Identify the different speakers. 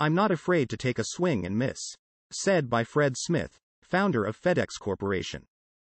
Speaker 1: I'm not afraid to take a swing and miss. Said by Fred Smith, founder of FedEx Corporation.